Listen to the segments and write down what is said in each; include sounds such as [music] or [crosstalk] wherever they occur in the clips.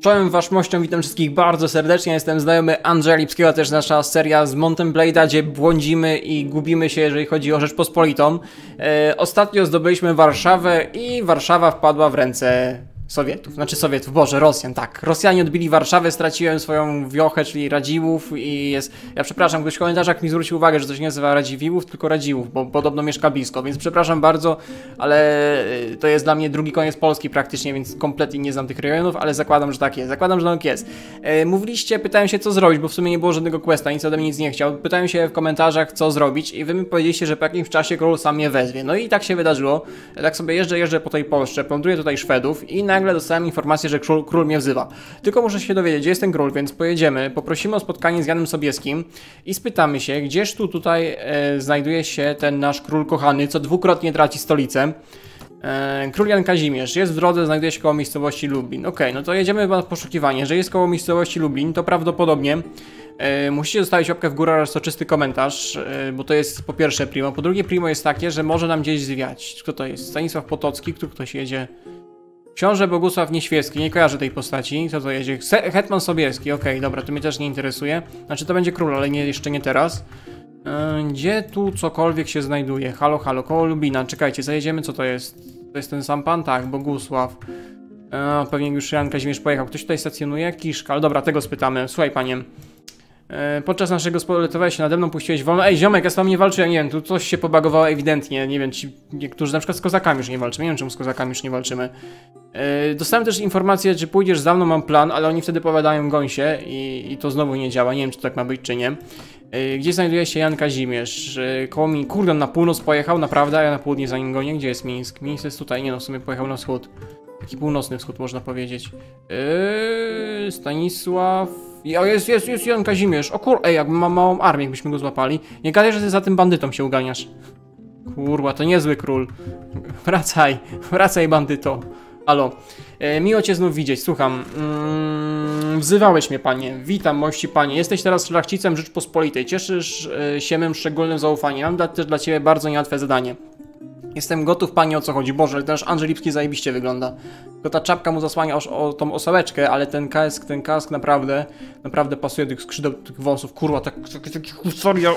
Czołem waszmością, witam wszystkich bardzo serdecznie, jestem znajomy Andrzeja Lipskiego, też nasza seria z Mountain Blade'a, gdzie błądzimy i gubimy się, jeżeli chodzi o Rzeczpospolitą. E, ostatnio zdobyliśmy Warszawę i Warszawa wpadła w ręce Sowietów, znaczy Sowietów, Boże, Rosjan, tak. Rosjanie odbili Warszawę, straciłem swoją wiochę, czyli Radziłów i jest... Ja przepraszam, ktoś w komentarzach mi zwrócił uwagę, że to się nie nazywa Radziwiłów, tylko Radziłów, bo podobno mieszka blisko, więc przepraszam bardzo, ale y, to jest dla mnie drugi koniec Polski praktycznie, więc kompletnie nie znam tych rejonów, ale zakładam, że tak jest. Zakładam, że tak jest. E, mówiliście, pytałem się, co zrobić, bo w sumie nie było żadnego questa, nic ode mnie nic nie chciał. Pytałem się w komentarzach, co zrobić i wy mi powiedzieliście, że po jakimś czasie król sam mnie wezwie. No i tak się wydarzyło. Tak sobie jeżdżę, jeżdżę po tej Polsce, plądruję tutaj Szwedów i nagle dostałem informację, że król, król mnie wzywa. Tylko muszę się dowiedzieć, gdzie jest ten król, więc pojedziemy, poprosimy o spotkanie z Janem Sobieskim i spytamy się, gdzież tu tutaj e, znajduje się ten nasz król kochany, co dwukrotnie traci stolicę. E, Król Jan Kazimierz jest w drodze, znajduje się koło miejscowości Lublin. Ok, no to jedziemy na poszukiwanie. Że jest koło miejscowości Lublin, to prawdopodobnie e, musicie zostawić łapkę w górę oraz soczysty komentarz, e, bo to jest po pierwsze primo. Po drugie primo jest takie, że może nam gdzieś zwiać. Kto to jest? Stanisław Potocki, który ktoś jedzie? Książę Bogusław Nieświecki, nie kojarzę tej postaci. Co to jedzie? Hetman Sobieski, okej, okay, dobra, to mnie też nie interesuje. Znaczy to będzie król, ale nie, jeszcze nie teraz. Yy, gdzie tu cokolwiek się znajduje? Halo, halo, koło Lubina. Czekajcie, zajedziemy, co to jest? To jest ten sam pan? Tak, Bogusław. Yy, pewnie już Jan Kazimierz pojechał. Ktoś tutaj stacjonuje? Kiszka, ale dobra, tego spytamy. Słuchaj, panie. E, podczas naszego spoletowałeś się nade mną, puściłeś wolno. Ej, ziomek, ja z wami nie walczyłem, nie wiem, tu coś się pobagowało ewidentnie. Nie wiem, ci niektórzy na przykład z kozakami już nie walczymy. Nie wiem, czemu z kozakami już nie walczymy. E, dostałem też informację, że pójdziesz za mną, mam plan, ale oni wtedy powiadają gąsie i, i to znowu nie działa. Nie wiem, czy tak ma być, czy nie. E, gdzie znajduje się Jan Kazimierz? Koło mi, kurde, na północ pojechał, naprawdę, a ja na południe za nim gonię. Gdzie jest Mińsk? Mińsk jest tutaj, nie no, w sumie pojechał na wschód. Taki północny wschód, można powiedzieć. Yy, Stanisław... O, jest, jest, jest Jan Kazimierz. O kur... Ej, jakby ma małą armię, jakbyśmy go złapali. Nie gadaj, że ty za tym bandytą się uganiasz. Kurwa, to niezły król. Wracaj, [laughs] wracaj bandyto. Halo. E, miło cię znów widzieć, słucham. Mm, wzywałeś mnie, panie. Witam, mości panie. Jesteś teraz szlachcicem Rzeczpospolitej. Cieszysz e, się mym szczególnym zaufaniem. Mam też dla ciebie bardzo niełatwe zadanie. Jestem gotów, panie, o co chodzi. Boże, ten Andrzej Lipski zajebiście wygląda. Tylko ta czapka mu zasłania o, o tą osełeczkę, ale ten kask, ten kask naprawdę, naprawdę pasuje do tych skrzydeł, tych wąsów. Kurwa, tak, tak, tak historia,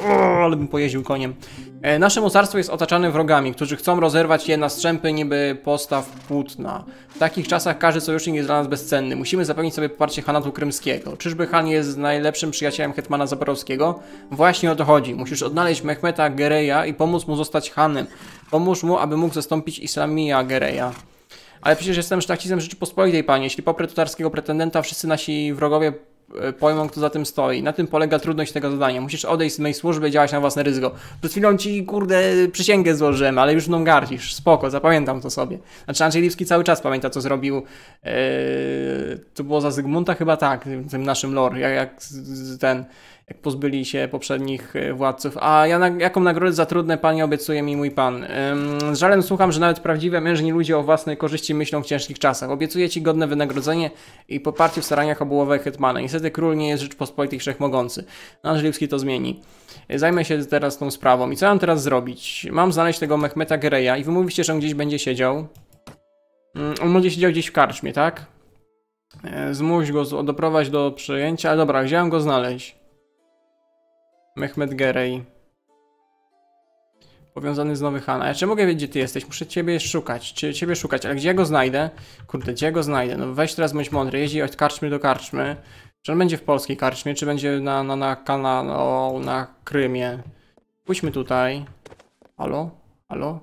ale bym pojeździł koniem. E, nasze mocarstwo jest otaczane wrogami, którzy chcą rozerwać je na strzępy niby postaw płótna. W takich czasach każdy sojusznik jest dla nas bezcenny. Musimy zapewnić sobie poparcie Hanatu Krymskiego. Czyżby Han jest najlepszym przyjacielem Hetmana Zaborowskiego? Właśnie o to chodzi. Musisz odnaleźć Mehmeta Gereja i pomóc mu zostać Hanem. Pomóż mu, aby mógł zastąpić Islamia Gereja. Ale przecież jestem szlachcicem Rzeczypospolitej, panie. Jeśli poprę tutarskiego pretendenta, wszyscy nasi wrogowie e, pojmą, kto za tym stoi. Na tym polega trudność tego zadania. Musisz odejść z mojej służby i działać na własne ryzyko. Przed chwilą ci, kurde, przysięgę złożyłem, ale już mną gardzisz. Spoko, zapamiętam to sobie. Znaczy Andrzej Lipski cały czas pamięta, co zrobił. Yy, to było za Zygmunta chyba tak, tym naszym lore, jak, jak ten jak pozbyli się poprzednich e, władców. A ja na, jaką nagrodę za trudne panie obiecuje mi mój pan? Ym, z żalem słucham, że nawet prawdziwe mężni ludzie o własnej korzyści myślą w ciężkich czasach. Obiecuję ci godne wynagrodzenie i poparcie w staraniach o hetmana. Niestety król nie jest Rzeczpospolitej Wszechmogący. Anżelewski to zmieni. Zajmę się teraz tą sprawą. I co mam teraz zrobić? Mam znaleźć tego Mehmeta Gereja i wy mówicie, że on gdzieś będzie siedział. Ym, on będzie siedział gdzieś w karczmie, tak? E, zmuś go, doprowadź do przejęcia. Ale dobra, mam go znaleźć? Mehmet Gerej. Powiązany z Nowy Han. A ja czy mogę wiedzieć, gdzie ty jesteś? Muszę ciebie szukać. Cie, ciebie szukać. Ale gdzie ja go znajdę? Kurde, gdzie ja go znajdę? No weź teraz bądź mądry. Jeździ od karczmy do karczmy. Czy on będzie w polskiej karczmie, czy będzie na, na, na, na, Krymie? Pójdźmy tutaj. Halo? Halo?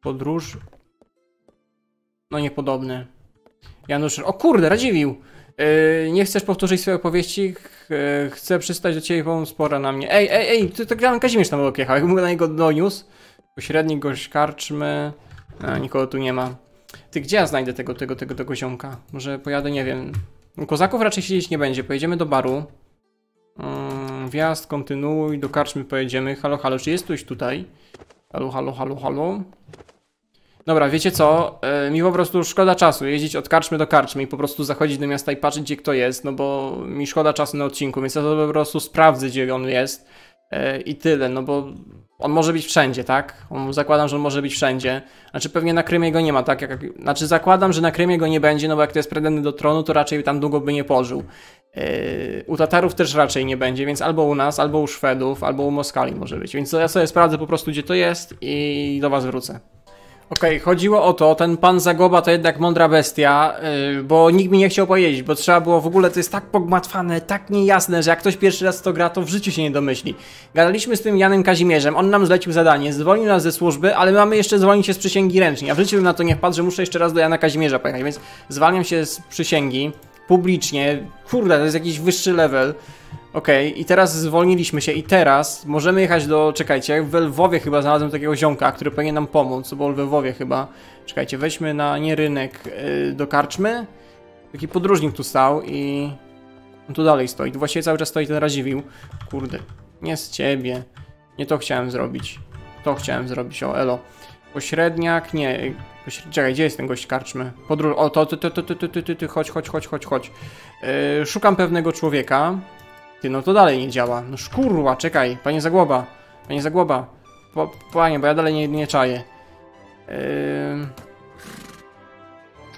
Podróż? No niepodobny. Janusz... O kurde, Radziwił! Yy, nie chcesz powtórzyć swojej opowieści? Yy, chcę przystać do ciebie pomóc spora na mnie. Ej, ej, ej, to, to Jan Kazimierz tam jechał. Jakbym na niego doniósł. Pośrednik gość karczmy. A, nikogo tu nie ma. Ty, gdzie ja znajdę tego, tego, tego, tego ziomka? Może pojadę, nie wiem. Kozaków raczej siedzieć nie będzie. Pojedziemy do baru. Yy, wjazd, kontynuuj, do karczmy pojedziemy. Halo, halo, czy jest ktoś tutaj? Halo, halo, halo, halo. Dobra, wiecie co? Yy, mi po prostu szkoda czasu jeździć od karczmy do karczmy i po prostu zachodzić do miasta i patrzeć, gdzie kto jest, no bo mi szkoda czasu na odcinku, więc ja to po prostu sprawdzę, gdzie on jest. e, i tyle, no bo on może być wszędzie, tak? On, zakładam, że on może być wszędzie. Znaczy pewnie na Krymie go nie ma, tak? Jak, znaczy zakładam, że na Krymie go nie będzie, no bo jak to jest pretendent do tronu, to raczej tam długo by nie pożył. Yy, u Tatarów też raczej nie będzie, więc albo u nas, albo u Szwedów, albo u Moskali może być. Więc ja sobie sprawdzę po prostu, gdzie to jest i do was wrócę. Okej, okay, chodziło o to, ten pan Zagoba to jednak mądra bestia, yy, bo nikt mi nie chciał pojeździć, bo trzeba było w ogóle, to jest tak pogmatwane, tak niejasne, że jak ktoś pierwszy raz to gra, to w życiu się nie domyśli. Gadaliśmy z tym Janem Kazimierzem, on nam zlecił zadanie, zwolnił nas ze służby, ale my mamy jeszcze zwolnić się z przysięgi ręcznie. Ja w życiu bym na to nie wpadł, że muszę jeszcze raz do Jana Kazimierza pojechać, więc zwalniam się z przysięgi, publicznie, kurde, to jest jakiś wyższy level. Okej, okay, i teraz zwolniliśmy się i teraz możemy jechać do... Czekajcie, w Lwowie chyba znalazłem takiego ziomka, który powinien nam pomóc, bo w Lwowie chyba... Czekajcie, weźmy na nie rynek yy, do karczmy. Taki podróżnik tu stał i... On tu dalej stoi. Tu właściwie cały czas stoi ten Radziwił. Kurde, nie z ciebie. Nie to chciałem zrobić. To chciałem zrobić, o elo. Pośredniak, nie... Czekaj, gdzie jest ten gość karczmy? Podróż... O, to, to, to, to, to, to, ty, ty, chodź, chodź, chodź, chodź, chodź. Yy, szukam pewnego człowieka. Ty, no to dalej nie działa. No szkurła, czekaj, panie Zagłoba. Panie Zagłoba. Po, panie, bo ja dalej nie, nie czaję. Yy...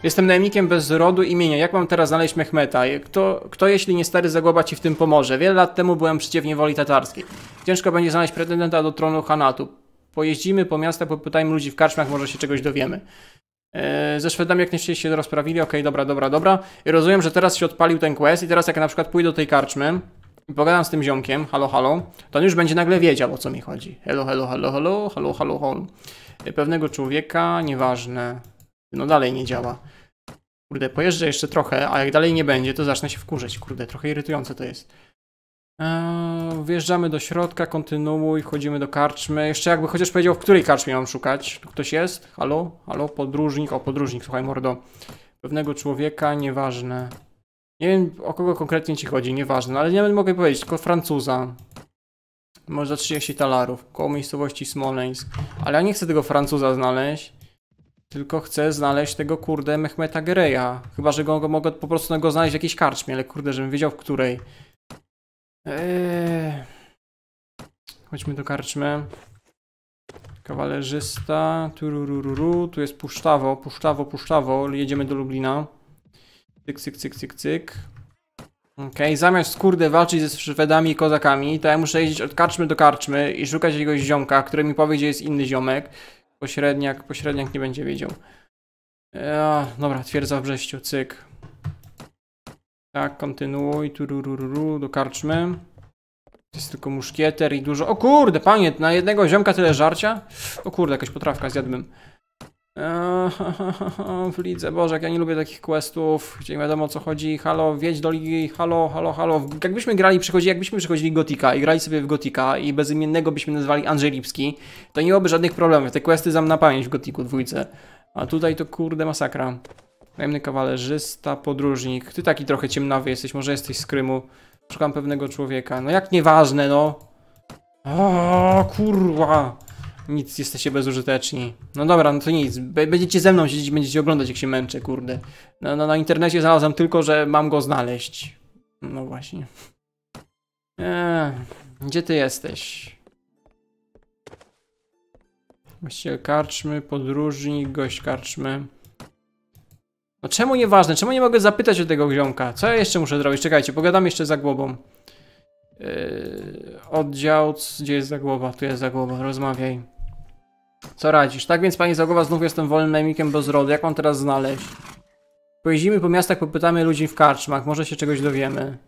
Jestem najemnikiem bez rodu imienia. Jak mam teraz znaleźć Mehmeta? Kto, kto jeśli nie stary Zagłoba ci w tym pomoże? Wiele lat temu byłem przeciwnie woli tatarskiej. Ciężko będzie znaleźć pretendenta do tronu Hanatu. Pojeździmy po miastach, popytajmy ludzi w karczmach, może się czegoś dowiemy. Eee, ze Szwedami jak najszybciej się rozprawili, okej, okay, dobra, dobra, dobra. I rozumiem, że teraz się odpalił ten quest i teraz jak na przykład pójdę do tej karczmy i pogadam z tym ziomkiem, halo, halo, to on już będzie nagle wiedział o co mi chodzi. Hello, hello, hello, hello, hello, hello, hello. Pewnego człowieka, nieważne. No dalej nie działa. Kurde, pojeżdżę jeszcze trochę, a jak dalej nie będzie, to zacznę się wkurzeć. Kurde, trochę irytujące to jest. Eee, wjeżdżamy do środka, kontynuuj, wchodzimy do karczmy. Jeszcze jakby chociaż powiedział, w której karczmie mam szukać. Tu ktoś jest? Halo? Halo? Podróżnik? O, podróżnik, słuchaj mordo. Pewnego człowieka, nieważne. Nie wiem, o kogo konkretnie ci chodzi, nieważne, ale nie mogę powiedzieć, tylko Francuza. Może za 30 talarów, koło miejscowości Smoleńsk. Ale ja nie chcę tego Francuza znaleźć, tylko chcę znaleźć tego kurde Mehmeta Gereja. Chyba, że go, mogę po prostu go znaleźć w jakiejś karczmie, ale kurde, żebym wiedział w której. Eee. Chodźmy do karczmy. Kawalerzysta. Turururu. Tu jest puszczawo, puszczawo, puszczawo. Jedziemy do Lublina. Cyk, cyk, cyk, cyk, cyk. Okej, okay. zamiast kurde walczyć ze Szwedami i kozakami, to ja muszę jeździć od karczmy do karczmy i szukać jakiegoś ziomka, który mi powie, gdzie jest inny ziomek. Pośredniak, pośredniak nie będzie wiedział. Eee, dobra, twierdza w Brześciu, cyk. Tak, kontynuuj, turururu, do karczmy. Jest tylko muszkieter i dużo... O kurde, panie, na jednego ziomka tyle żarcia? O kurde, jakaś potrawka zjadłbym. Eee, [laughs] w lidze, Boże, jak ja nie lubię takich questów, gdzie nie wiadomo o co chodzi. Halo, wiedź do ligi, halo, halo, halo. Jakbyśmy grali, przychodzi, jakbyśmy przychodzili Gotika i grali sobie w Gotika i bezimiennego byśmy nazwali Andrzej Lipski, to nie byłoby żadnych problemów. Te questy znam na pamięć w Gotiku dwójce. A tutaj to kurde masakra. Najemny kawalerzysta, podróżnik. Ty taki trochę ciemnawy jesteś, może jesteś z Krymu. Szukam pewnego człowieka. No jak nieważne, no. O, kurwa. Nic, jesteście bezużyteczni. No dobra, no to nic. Będziecie ze mną siedzieć, będziecie oglądać jak się męczę, kurde. No, no na internecie znalazłem tylko, że mam go znaleźć. No właśnie. Eee, gdzie ty jesteś? Właściciel karczmy, podróżnik, gość karczmy. No czemu nieważne? Czemu nie mogę zapytać o tego ziomka? Co ja jeszcze muszę zrobić? Czekajcie, pogadam jeszcze za głową. Yy, oddział, gdzie jest Zagłoba? Tu jest Zagłoba, rozmawiaj. Co radzisz? Tak więc pani Zagłoba, znów jestem wolnym najemnikiem bez rodu. Jak mam teraz znaleźć? Pojeździmy po miastach, popytamy ludzi w karczmach, może się czegoś dowiemy.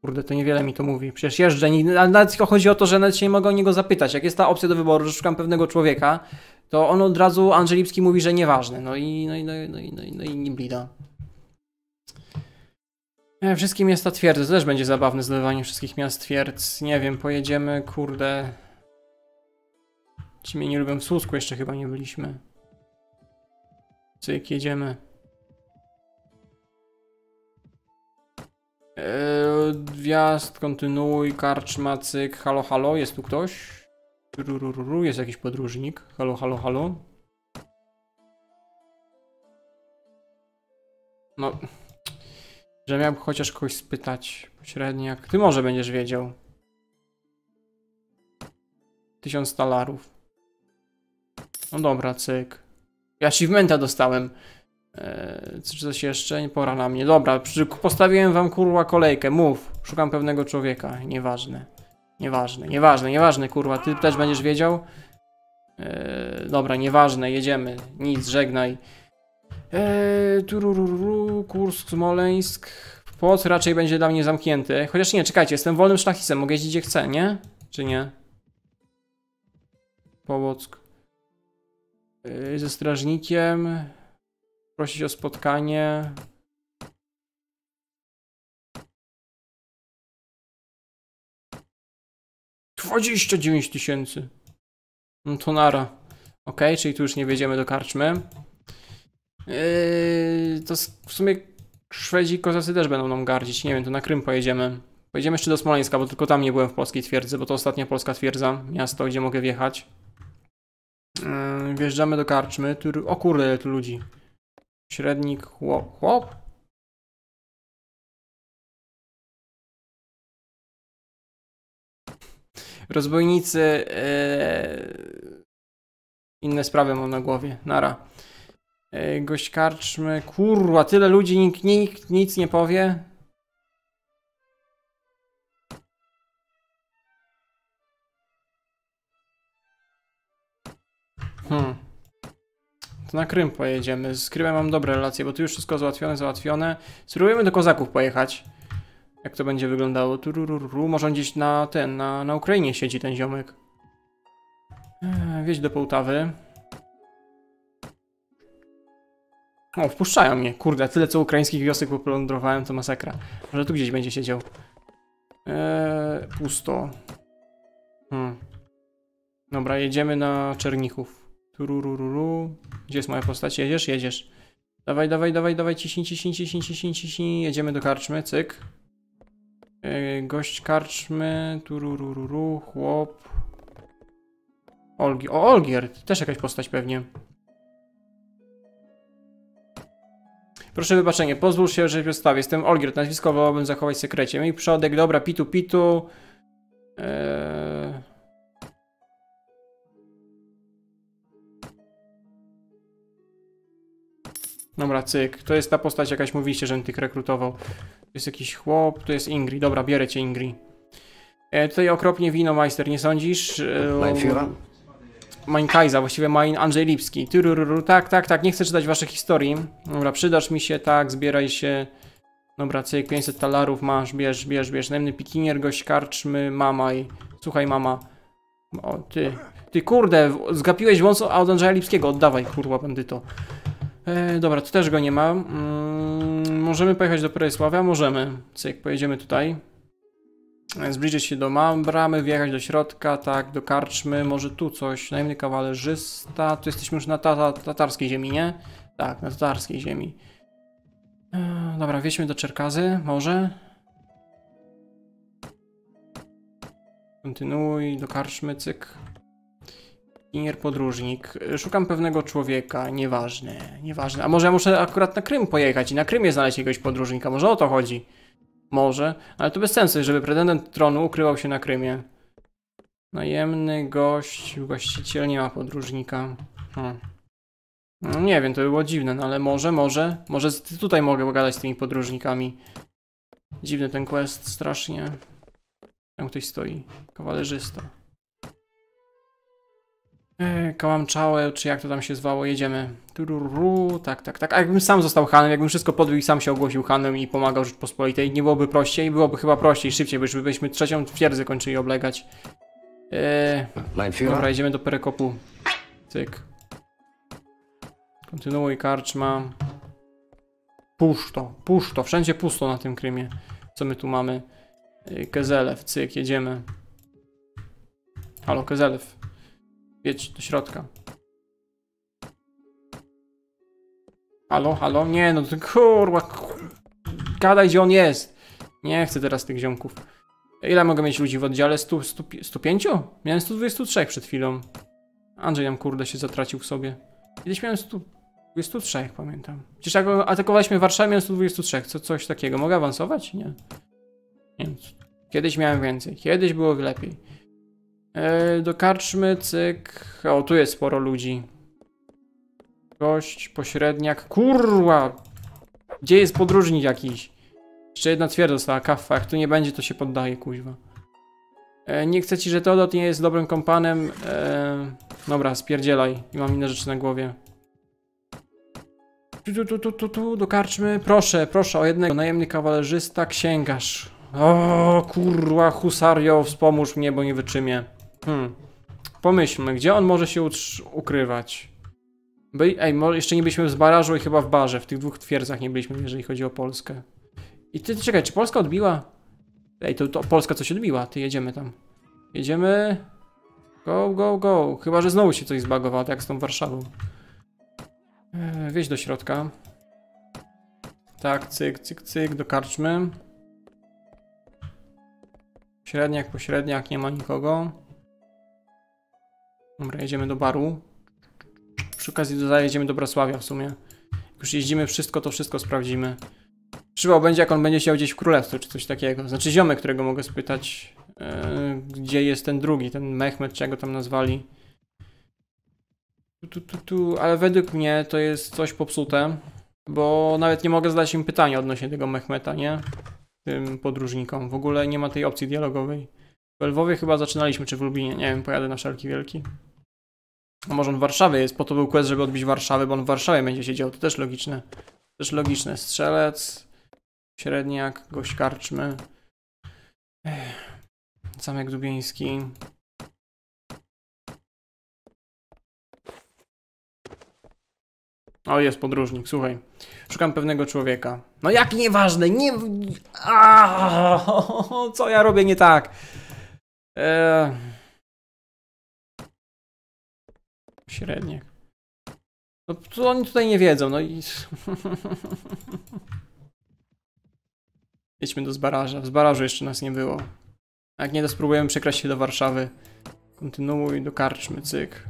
Kurde, to niewiele mi to mówi. Przecież jeżdżę, ale nawet tylko chodzi o to, że nawet się nie mogę o niego zapytać. Jak jest ta opcja do wyboru, że szukam pewnego człowieka, to on od razu, Angelipski mówi, że nieważne. No i, no i, no i, no i, no i, no i nie blida. E, wszystkie miasta twierdzy, to też będzie zabawne zdobywanie wszystkich miast twierdz. Nie wiem, pojedziemy, kurde. Ci mnie nie lubią w Słusku, jeszcze chyba nie byliśmy. Cyk, jedziemy. Eee, wjazd, kontynuuj, karczma, cyk, halo, halo, jest tu ktoś? Rururu, jest jakiś podróżnik. Halo, halo, halo. No, że miałbym chociaż kogoś spytać pośrednio, jak ty może będziesz wiedział. 1000 talarów. No dobra, cyk. Ja achievementa dostałem. Eee, czy coś jeszcze? Nie pora na mnie. Dobra, postawiłem wam kurwa kolejkę. Mów. Szukam pewnego człowieka. Nieważne. Nieważne, nieważne, nieważne, kurwa. Ty też będziesz wiedział? Eee, dobra, nieważne, jedziemy. Nic, żegnaj. Eee, turururu, Kursk, Smoleńsk. Płoc raczej będzie dla mnie zamknięty. Chociaż nie, czekajcie, jestem wolnym szlachcicem, mogę jeździć gdzie chcę, nie? Czy nie? Połock. Yy, ze strażnikiem. Prosić o spotkanie. Dwadzieścia dziewięć tysięcy. No to nara. Ok, czyli tu już nie wjedziemy do karczmy. Yy, to w sumie Szwedzi i Kozacy też będą nam gardzić. Nie wiem, to na Krym pojedziemy. Pojedziemy jeszcze do Smoleńska, bo tylko tam nie byłem w polskiej twierdzy, bo to ostatnia polska twierdza, miasto, gdzie mogę wjechać. Yy, wjeżdżamy do karczmy. Tu, o kurde, ile tu ludzi. Średnik, chłop. chłop? Rozbojnicy. Yy, inne sprawy mam na głowie. Nara. Yy, gość karczmy. Kurwa, tyle ludzi, nikt, nikt nic nie powie. To na Krym pojedziemy. Z Krymem mam dobre relacje, bo tu już wszystko załatwione, załatwione. Spróbujemy do Kozaków pojechać. Jak to będzie wyglądało? Turururu. Może on gdzieś na ten, na, na Ukrainie siedzi ten ziomek. Eee, Wieź do Połtawy. O, wpuszczają mnie. Kurde, tyle co ukraińskich wiosek poplądrowałem, to masakra. Może tu gdzieś będzie siedział. Eee, pusto. Hmm. Dobra, jedziemy na Czernichów. Turururu. Gdzie jest moja postać? Jedziesz? Jedziesz. Dawaj, dawaj, dawaj, dawaj, ciśnij, ciśnij, ciśnij, ciśnij, ciśnij. Jedziemy do karczmy, cyk. Yy, gość karczmy, turururu, chłop. Olgi, o Olgier, też jakaś postać pewnie. Proszę wybaczenie, pozwól się, że przedstawię. Jestem Olgier, nazwisko wolałbym zachować w sekrecie. Mój przodek, dobra, pitu, pitu. Eee... Dobra, cyk. To jest ta postać, jakaś mówiliście, że tych rekrutował. Tu jest jakiś chłop, tu jest Ingri. Dobra, bierę cię Ingri. E, tutaj okropnie wino, majster, nie sądzisz? E, Mein Führer? Mein Kaiser, właściwie Mein Andrzej Lipski. Turururu, tak, tak, tak, nie chcę czytać waszych historii. Dobra, przydasz mi się, tak, zbieraj się. Dobra, cyk, 500 talarów masz, bierz, bierz, bierz. Najemny pikinier, gość karczmy, mamaj. Słuchaj, mama. O, ty. Ty, kurde, zgapiłeś wąs od Andrzeja Lipskiego, oddawaj, kurwa, bandyto. E, dobra, tu też go nie ma. Mm, możemy pojechać do Perysławia? Możemy. Cyk, pojedziemy tutaj. E, Zbliżyć się do bramy, wjechać do środka, tak, do karczmy, może tu coś. Najemny kawalerzysta. Tu jesteśmy już na tata tatarskiej ziemi, nie? Tak, na tatarskiej ziemi. E, dobra, wjedźmy do Czerkazy, może? Kontynuuj, do karczmy, cyk. Inier podróżnik. Szukam pewnego człowieka, nieważne, nieważne. A może ja muszę akurat na Krym pojechać i na Krymie znaleźć jakiegoś podróżnika, może o to chodzi. Może, ale to bez sensu, żeby pretendent tronu ukrywał się na Krymie. Najemny gość, właściciel nie ma podróżnika. Hmm. No, nie wiem, to by było dziwne, no ale może, może, może tutaj mogę pogadać z tymi podróżnikami. Dziwny ten quest, strasznie. Tam ktoś stoi, kawalerzysta. Eee, Kałamczałe, czy jak to tam się zwało, jedziemy. Tururu, tak, tak, tak. A jakbym sam został Hanem, jakbym wszystko podbił i sam się ogłosił Hanem i pomagał Rzeczpospolitej, nie byłoby prościej, byłoby chyba prościej, szybciej, bo już byśmy trzecią twierdzę kończyli oblegać. Eee, dobra, jedziemy do Perekopu. Cyk. Kontynuuj, karczma. Puszto, puszto, wszędzie pusto na tym Krymie. Co my tu mamy? Yy, Kezelew, cyk, jedziemy. Halo, Kezelew. Jedź do środka. Halo, halo? Nie, no to kurwa. kur- Gadaj, gdzie on jest. Nie chcę teraz tych ziomków. Ile mogę mieć ludzi w oddziale? 100, 100, 105? Miałem 123 przed chwilą. Andrzej nam kurde się zatracił w sobie. Kiedyś miałem 123, pamiętam. Przecież jak atakowaliśmy Warszawę, miałem 123. Co, coś takiego. Mogę awansować? Nie. Nie wiem. Kiedyś miałem więcej. Kiedyś było lepiej. E, do karczmy, cyk. O, tu jest sporo ludzi. Gość, pośredniak. Kurwa! Gdzie jest podróżnik jakiś? Jeszcze jedna twierdza została, kafa. Jak tu nie będzie, to się poddaje, kuźwa. E, nie chcę ci, że Teodot nie jest dobrym kompanem. E, dobra, spierdzielaj. I mam inne rzeczy na głowie. Tu, tu, tu, tu, tu, do karczmy. Proszę, proszę o jednego. Najemny kawalerzysta, księgarz. O, kurwa, husario, wspomóż mnie, bo nie wyczymię. Hmm. Pomyślmy, gdzie on może się ukrywać? By, ej, jeszcze nie byliśmy w Zbarażu i chyba w Barze. W tych dwóch twierdzach nie byliśmy, jeżeli chodzi o Polskę. I ty, czekaj, czy Polska odbiła? Ej, to, to Polska coś odbiła. Ty, jedziemy tam. Jedziemy. Go, go, go. Chyba, że znowu się coś zbagowało, tak jak z tą Warszawą. Eee, wieź do środka. Tak, cyk, cyk, cyk, do karczmy. Średniak, pośredniak, nie ma nikogo. Dobra, jedziemy do baru. Przy okazji do jedziemy do Wrocławia w sumie. Jak już jeździmy wszystko, to wszystko sprawdzimy. Trzeba będzie, jak on będzie chciał gdzieś w królestwie, czy coś takiego. Znaczy ziomek, którego mogę spytać, e, gdzie jest ten drugi, ten Mehmet, czego tam nazwali. Tu, tu, tu, tu, ale według mnie to jest coś popsute, bo nawet nie mogę zadać im pytania odnośnie tego Mehmeta, nie? Tym podróżnikom. W ogóle nie ma tej opcji dialogowej. W Lwowie chyba zaczynaliśmy, czy w Lublinie, nie wiem, pojadę na wszelki wielki. A może on w Warszawie jest, po to był quest, żeby odbić Warszawę, bo on w Warszawie będzie siedział, to też logiczne. Też logiczne. Strzelec, średniak, gość karczmy. Ech. Zamek Dubieński. O, jest podróżnik, słuchaj. Szukam pewnego człowieka. No jak nieważne, nie... Aaaa, [laughs] co ja robię nie tak? Eee... Średniak. No to oni tutaj nie wiedzą, no i... [laughs] Jedźmy do Zbaraża. W Zbarażu jeszcze nas nie było. Jak nie, to spróbujemy przekraść się do Warszawy. Kontynuuj do karczmy, cyk.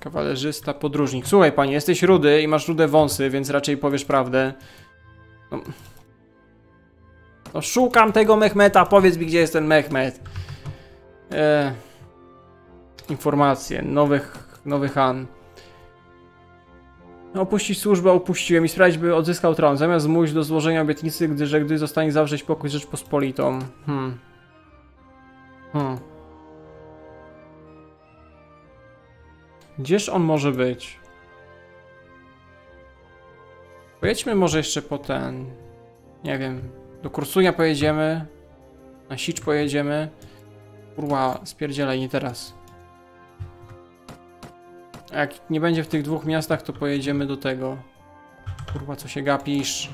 Kawalerzysta, podróżnik. Słuchaj panie, jesteś rudy i masz rude wąsy, więc raczej powiesz prawdę. No, no szukam tego Mehmeta, powiedz mi gdzie jest ten Mehmet. E, informacje, nowy, nowy Han. Opuścić służbę opuściłem i sprawić, by odzyskał tron. Zamiast zmusić do złożenia obietnicy, gdy, że gdy zostanie zawrzeć pokój z Rzeczpospolitą. Hmm. Hmm. Gdzież on może być? Pojedźmy może jeszcze po ten... Nie wiem. Do Kursunia pojedziemy. Na Sicz pojedziemy. Kurwa, spierdzielaj, nie teraz. A jak nie będzie w tych dwóch miastach, to pojedziemy do tego. Kurwa, co się gapisz?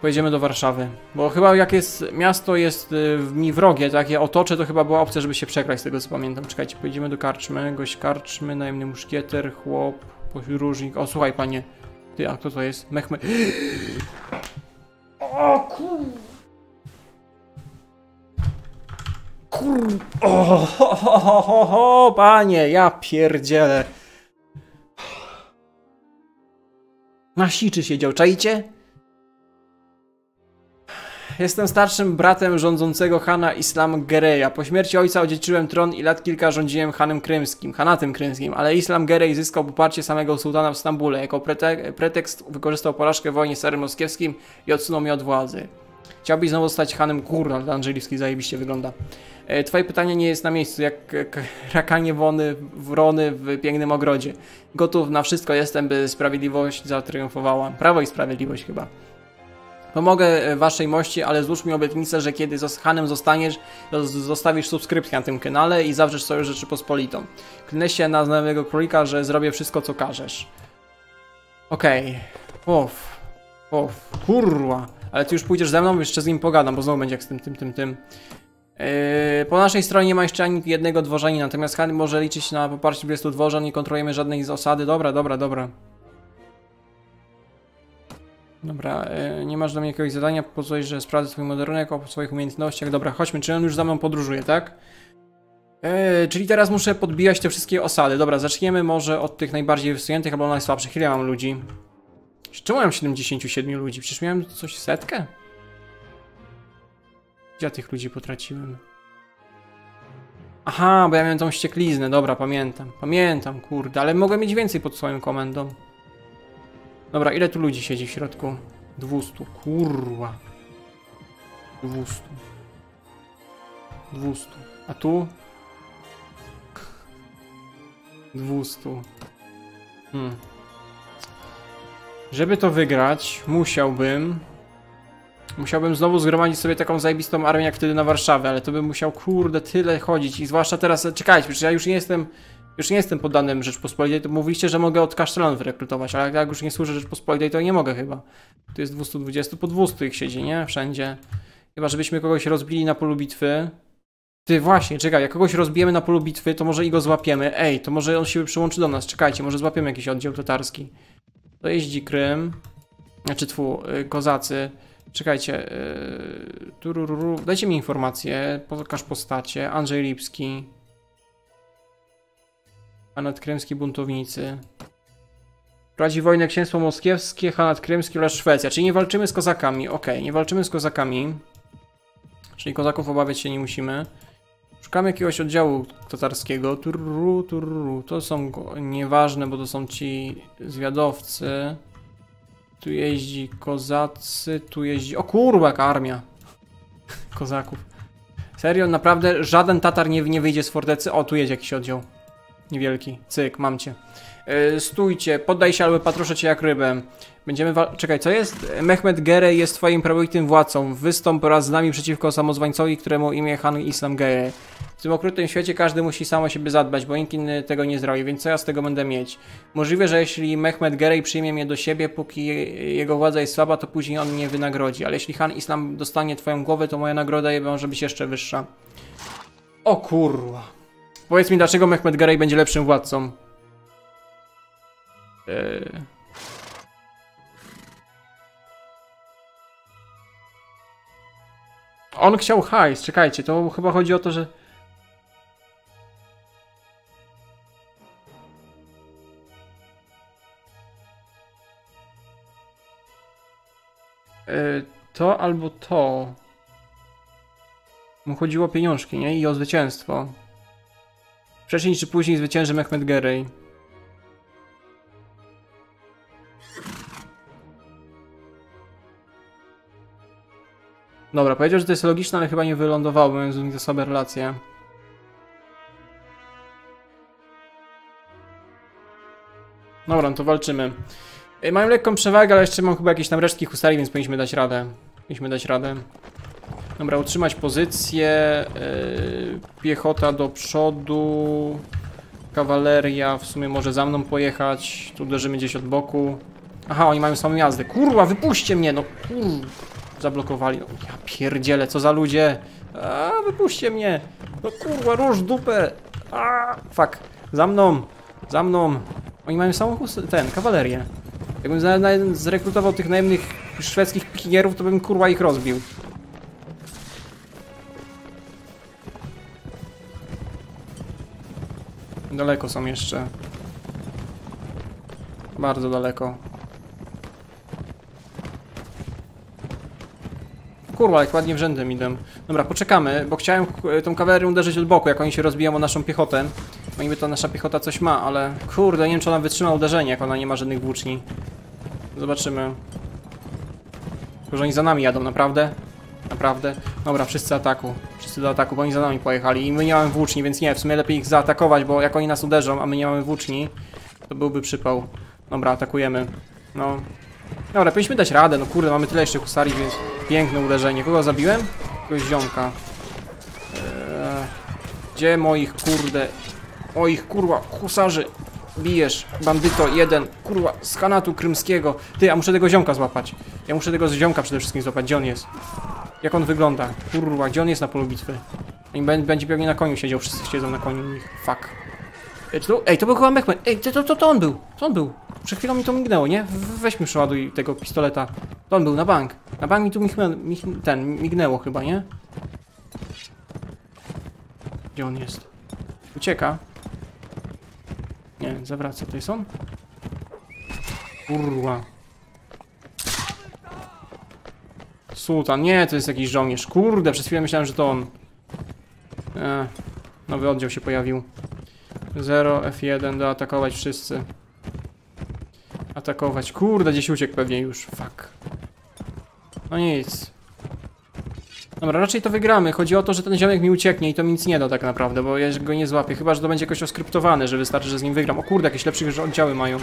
Pojedziemy do Warszawy. Bo chyba jak jest miasto jest y, mi wrogie, tak je otoczę, to chyba była opcja, żeby się przekraść z tego co pamiętam. Czekajcie, pojedziemy do karczmy, gość karczmy, najemny muszkieter, chłop, podróżnik. O, słuchaj panie. Ty, a kto to jest? Mechme... O kur... Kur... O, ho, ho, ho, ho, ho, panie, ja pierdzielę. Na siczy siedział, czaicie? Jestem starszym bratem rządzącego Hana Islam Gereja. Po śmierci ojca odziedziczyłem tron i lat kilka rządziłem Hanem Krymskim, Hanatem Krymskim, ale Islam Gerej zyskał poparcie samego sułtana w Stambule. Jako prete pretekst wykorzystał porażkę w wojnie z Moskiewskim i odsunął mnie od władzy. Chciałbyś znowu stać Hanem Kurna, Angelewski zajebiście wygląda. E, Twoje pytanie nie jest na miejscu, jak rakanie wony, wrony w pięknym ogrodzie. Gotów na wszystko jestem, by sprawiedliwość zatriumfowała. Prawo i sprawiedliwość chyba. Pomogę e, waszej mości, ale złóż mi obietnicę, że kiedy z Hanem zostaniesz, zostawisz subskrypcję na tym kanale i zawrzesz sojusz Rzeczypospolitą. Klnę się na znajomego królika, że zrobię wszystko, co każesz. Okej. Uff. Uff. Kurwa. Ale ty już pójdziesz ze mną, jeszcze z nim pogadam, bo znowu będzie jak z tym, tym, tym, tym. Yy, po naszej stronie nie ma jeszcze ani jednego dworzanina, natomiast Han może liczyć na poparcie 20 dworzan, nie kontrolujemy żadnej z osady. Dobra, dobra, dobra. Dobra, yy, nie masz do mnie jakiegoś zadania, pozwolisz, że sprawdzę twój moderunek o swoich umiejętnościach. Dobra, chodźmy, czy on już za mną podróżuje, tak? Yy, czyli teraz muszę podbijać te wszystkie osady. Dobra, zaczniemy może od tych najbardziej wysuniętych albo najsłabszych. Ile mam ludzi? Czemu mam 77 ludzi? Przecież miałem coś setkę? Gdzie ja tych ludzi potraciłem? Aha, bo ja miałem tą ściekliznę, dobra, pamiętam. Pamiętam, kurde, ale mogłem mieć więcej pod swoją komendą. Dobra, ile tu ludzi siedzi w środku? 200, kurwa. 200. 200. A tu? 200. Hmm. Żeby to wygrać, musiałbym... Musiałbym znowu zgromadzić sobie taką zajebistą armię jak wtedy na Warszawę, ale to bym musiał, kurde, tyle chodzić i zwłaszcza teraz, czekajcie, przecież ja już nie jestem, już nie jestem poddanym Rzeczpospolitej, to mówiliście, że mogę od kasztelanów rekrutować, ale jak już nie służę Rzeczpospolitej, to nie mogę chyba. Tu jest 220, po 200 ich siedzi, nie? Wszędzie. Chyba, żebyśmy kogoś rozbili na polu bitwy. Ty, właśnie, czekaj, jak kogoś rozbijemy na polu bitwy, to może i go złapiemy. Ej, to może on się przyłączy do nas, czekajcie, może złapiemy jakiś oddział tatarski. To jeździ Krym, znaczy twu, y, kozacy. Czekajcie, yy, dajcie mi informację, pokaż postacie. Andrzej Lipski. Hanat Krymski, buntownicy. Prowadzi wojnę księstwo moskiewskie, Hanat Krymski oraz Szwecja. Czyli nie walczymy z kozakami. Okej, okay, nie walczymy z kozakami. Czyli kozaków obawiać się nie musimy. Szukamy jakiegoś oddziału tatarskiego. Tururu, tururu. To są nieważne, bo to są ci zwiadowcy. Tu jeździ kozacy, tu jeździ... O kurwa, jaka armia [laughs] kozaków. Serio, naprawdę żaden Tatar nie, nie wyjdzie z fortecy. O, tu jedzie jakiś oddział. Niewielki. Cyk, mam cię. Yy, stójcie, poddaj się albo patroszę cię jak rybę. Będziemy wal... Czekaj, co jest? Mehmed Gere jest twoim prawowitym władcą. Wystąp raz z nami przeciwko samozwańcowi, któremu imię Han Islam Gere. W tym okrutnym świecie każdy musi sam o siebie zadbać, bo nikt inny tego nie zrobi, więc co ja z tego będę mieć? Możliwe, że jeśli Mehmed Gerej przyjmie mnie do siebie, póki jego władza jest słaba, to później on mnie wynagrodzi. Ale jeśli Han Islam dostanie twoją głowę, to moja nagroda może być jeszcze wyższa. O kurwa. Powiedz mi, dlaczego Mehmed Gerej będzie lepszym władcą? Eee... On chciał hajs, czekajcie, to chyba chodzi o to, że... E, to albo to. Mu chodziło o pieniążki, nie? I o zwycięstwo. Wcześniej czy później zwycięży Mehmed Gerej. Dobra, powiedział, że to jest logiczne, ale chyba nie wylądowało, mając między sobie relacje. Dobra, no to walczymy. Y, mają lekką przewagę, ale jeszcze mam chyba jakieś tam resztki husari, więc powinniśmy dać radę. Powinniśmy dać radę. Dobra, utrzymać pozycję. Yy, piechota do przodu. Kawaleria w sumie może za mną pojechać. Tu uderzymy gdzieś od boku. Aha, oni mają samą jazdę. Kurwa, wypuśćcie mnie, no kurwa. Zablokowali. No, ja pierdzielę, co za ludzie. A, wypuśćcie mnie. No kurwa, róż dupę. A, fuck. Za mną. Za mną. Oni mają samą ten, kawalerię. Jakbym zrekrutował tych najemnych szwedzkich pikierów, to bym kurwa ich rozbił. Daleko są jeszcze. Bardzo daleko. Kurwa, jak ładnie w rzędem idę. Dobra, poczekamy, bo chciałem tą kawalerię uderzyć od boku, jak oni się rozbiją o naszą piechotę. No niby to nasza piechota coś ma, ale kurde, nie wiem czy ona wytrzyma uderzenie, jak ona nie ma żadnych włóczni. Zobaczymy. Tylko, że oni za nami jadą, naprawdę? Naprawdę? Dobra, wszyscy ataku. Wszyscy do ataku, bo oni za nami pojechali i my nie mamy włóczni, więc nie, w sumie lepiej ich zaatakować, bo jak oni nas uderzą, a my nie mamy włóczni, to byłby przypał. Dobra, atakujemy. No. Dobra, powinniśmy dać radę, no kurde, mamy tyle jeszcze husarii, więc piękne uderzenie. Kogo zabiłem? Kogoś ziomka. Eee, gdzie moich, kurde, moich, kurwa, husarzy? Bijesz, bandyto, jeden, kurwa, z kanatu krymskiego. Ty, ja muszę tego ziomka złapać. Ja muszę tego ziomka przede wszystkim złapać. Gdzie on jest? Jak on wygląda? Kurwa, gdzie on jest na polu bitwy? I będzie pewnie na koniu siedział, wszyscy siedzą na koniu nich. Fuck. Ej, to, ej, to był chyba Mehmet. Ej, to, to, to on był. To on był. Przed chwilą mi to mignęło, nie? Weźmy przeładuj tego pistoleta. To on był, na bank. Na bank mi tu mignęło, ten, mignęło chyba, nie? Gdzie on jest? Ucieka. Nie, zawraca. To jest on? Kurwa. Sultan. Nie, to jest jakiś żołnierz. Kurde, przez chwilę myślałem, że to on. E, nowy oddział się pojawił. 0, F1, doatakować wszyscy. Atakować. Kurde, gdzieś uciekł pewnie już. Fuck. No nic. Dobra, raczej to wygramy. Chodzi o to, że ten ziomek mi ucieknie i to mi nic nie da tak naprawdę, bo ja go nie złapię. Chyba, że to będzie jakoś oskryptowane, że wystarczy, że z nim wygram. O kurde, jakieś lepsze oddziały mają.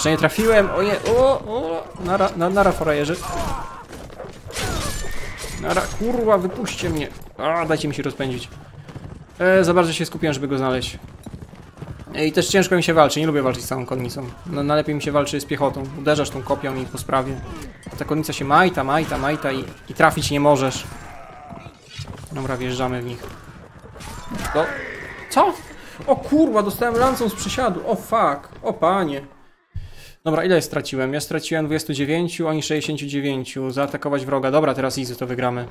Jeszcze nie trafiłem. O nie, o, o, nara, na, nara forajerzy. Nara, kurwa, wypuśćcie mnie. A, dajcie mi się rozpędzić. E, za bardzo się skupiłem, żeby go znaleźć. E, I też ciężko mi się walczy, nie lubię walczyć z całą konnicą. No, najlepiej mi się walczy z piechotą. Uderzasz tą kopią i po sprawie. Ta konnica się majta, majta, majta i, i trafić nie możesz. Dobra, wjeżdżamy w nich. Do... Co? O kurwa, dostałem lancą z przysiadu. O fuck. O panie. Dobra, ile straciłem? Ja straciłem 29, oni 69. Zaatakować wroga. Dobra, teraz easy to wygramy.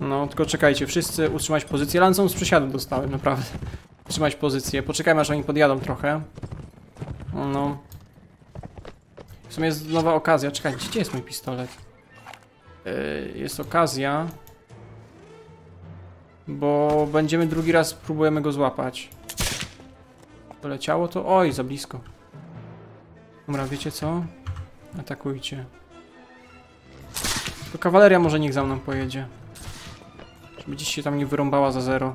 No, tylko czekajcie, wszyscy utrzymać pozycję. Lancą z przysiadu dostałem, naprawdę. [laughs] Trzymać pozycję. Poczekajmy, aż oni podjadą trochę. No. W sumie jest nowa okazja. Czekaj, gdzie jest mój pistolet? Yy, jest okazja. Bo będziemy drugi raz, próbujemy go złapać. Poleciało to? Oj, za blisko. Dobra, wiecie co? Atakujcie. To kawaleria może niech za mną pojedzie. Żeby dziś się tam nie wyrąbała za zero.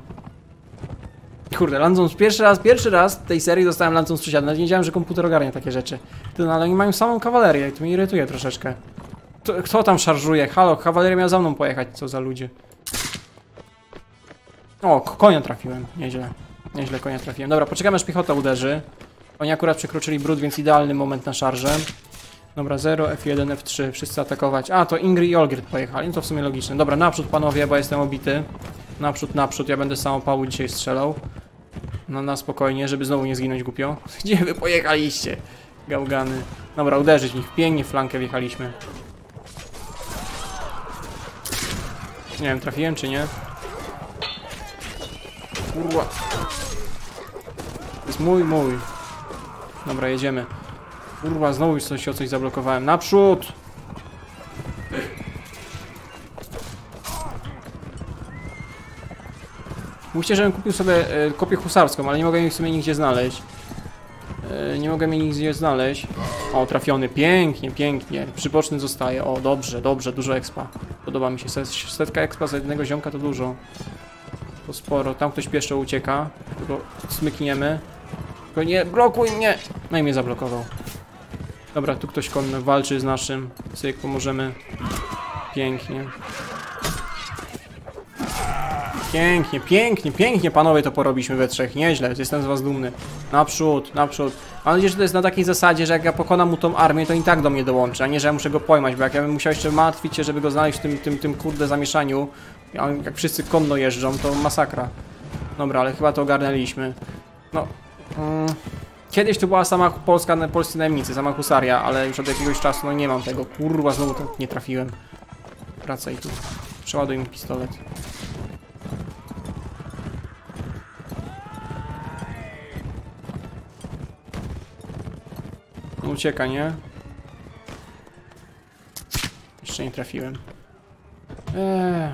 Kurde, Lanzon pierwszy raz, pierwszy raz w tej serii dostałem Lanzon z przysiadu. Nawet nie wiedziałem, że komputer ogarnia takie rzeczy. Ty, no, ale oni mają samą kawalerię i to mnie irytuje troszeczkę. To, kto tam szarżuje? Halo, kawaleria miała za mną pojechać, co za ludzie. O, konia trafiłem, nieźle. Nieźle konia trafiłem. Dobra, poczekamy aż piechota uderzy. Oni akurat przekroczyli brud, więc idealny moment na szarżę. Dobra, 0, F1, F3, wszyscy atakować. A, to Ingrid i Olgrid pojechali, no to w sumie logiczne. Dobra, naprzód panowie, bo jestem obity. Naprzód, naprzód, ja będę samopału dzisiaj strzelał. No na spokojnie, żeby znowu nie zginąć głupio. [laughs] Gdzie wy pojechaliście? Gałgany. Dobra, uderzyć w nich. Pięknie w flankę wjechaliśmy. Nie wiem, trafiłem czy nie? Kurwa. To jest mój, mój. Dobra, jedziemy. Kurwa, znowu coś o coś zablokowałem. Naprzód! Mówcie, żebym kupił sobie e, kopię husarską, ale nie mogę jej w sumie nigdzie znaleźć. E, nie mogę jej nigdzie znaleźć. O, trafiony. Pięknie, pięknie. Przyboczny zostaje. O, dobrze, dobrze. Dużo expa. Podoba mi się. Setka expa za jednego ziomka to dużo. To sporo. Tam ktoś pieszo ucieka. Tylko smykniemy. Tylko nie blokuj mnie! No i mnie zablokował. Dobra, tu ktoś konny walczy z naszym. Cyk, pomożemy. Pięknie. Pięknie, pięknie, pięknie panowie to porobiliśmy we trzech. Nieźle, jestem z was dumny. Naprzód, naprzód. Mam nadzieję, że to jest na takiej zasadzie, że jak ja pokonam mu tą armię, to i tak do mnie dołączy, a nie, że ja muszę go pojmać, bo jak ja bym musiał jeszcze martwić się, żeby go znaleźć w tym, tym, tym kurde zamieszaniu, jak wszyscy konno jeżdżą, to masakra. Dobra, ale chyba to ogarnęliśmy. No. Mm, kiedyś to była sama polska, polscy najemnicy, sama husaria, ale już od jakiegoś czasu no nie mam tego. Kurwa, znowu to nie trafiłem. Wracaj tu. Przeładuj mi pistolet. ucieka, nie? Jeszcze nie trafiłem. Eee.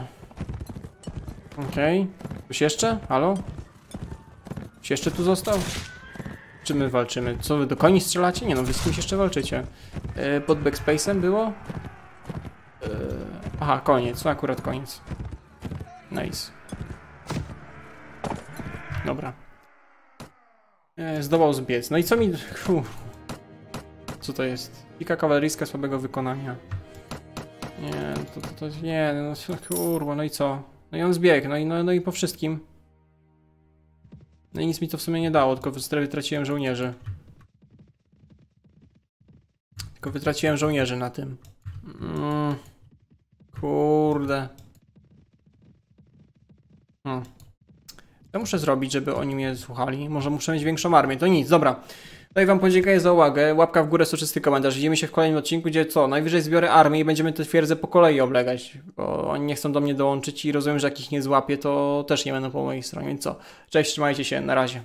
Okej. Okay. Ktoś jeszcze? Halo? Ktoś jeszcze tu został? Czy my walczymy? Co wy do koni strzelacie? Nie no, wy z kimś jeszcze walczycie. Eee, pod backspace'em było? Eee. Aha, koniec. No akurat koniec. Nice. Dobra. Eee, zdołał zbiec. No i co mi... Co to jest? Pika kawaleryjska słabego wykonania. Nie, to, to, to nie, no kurwa, no i co? No i on zbiegł, no i, no, no i po wszystkim. No i nic mi to w sumie nie dało, tylko wytraciłem żołnierzy. Tylko wytraciłem żołnierzy na tym. Mm, kurde. Hmm. Co muszę zrobić, żeby oni mnie słuchali? Może muszę mieć większą armię. To nic, dobra. No i wam podziękuję za uwagę. Łapka w górę, soczysty komentarz. Widzimy się w kolejnym odcinku, gdzie co? Najwyżej zbiorę armię i będziemy te twierdze po kolei oblegać. Bo oni nie chcą do mnie dołączyć i rozumiem, że jak ich nie złapię, to też nie będą po mojej stronie. Więc co? Cześć, trzymajcie się, na razie.